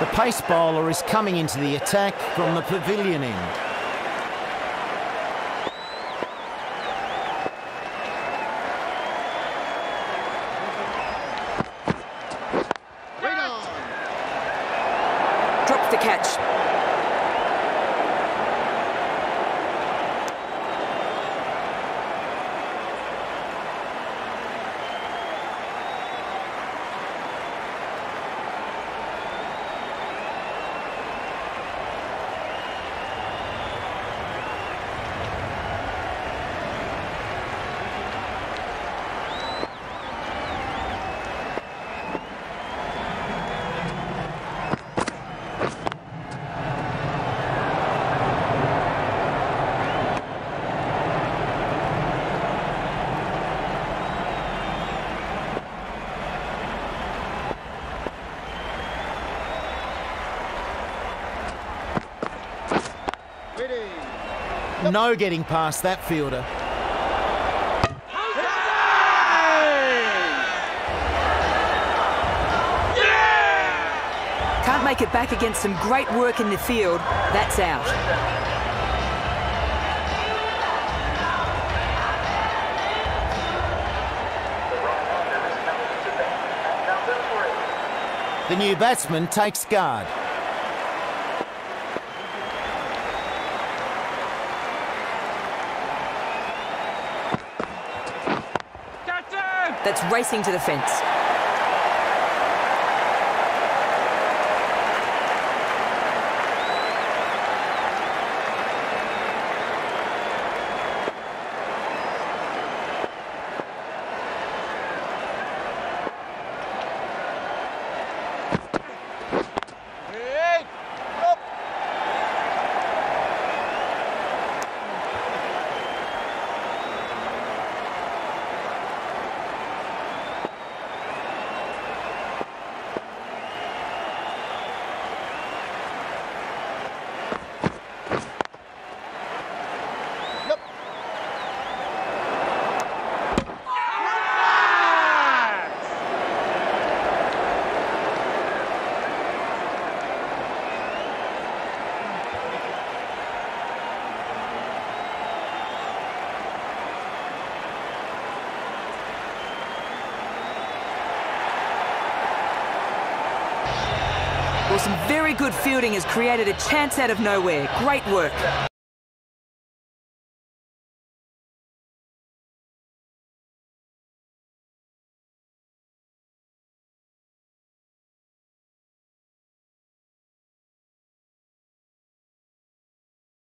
The pace bowler is coming into the attack from the pavilion end. Drops the catch. No getting past that fielder. Can't make it back against some great work in the field. That's out. The new batsman takes guard. That's racing to the fence. Well, some very good fielding has created a chance out of nowhere. Great work.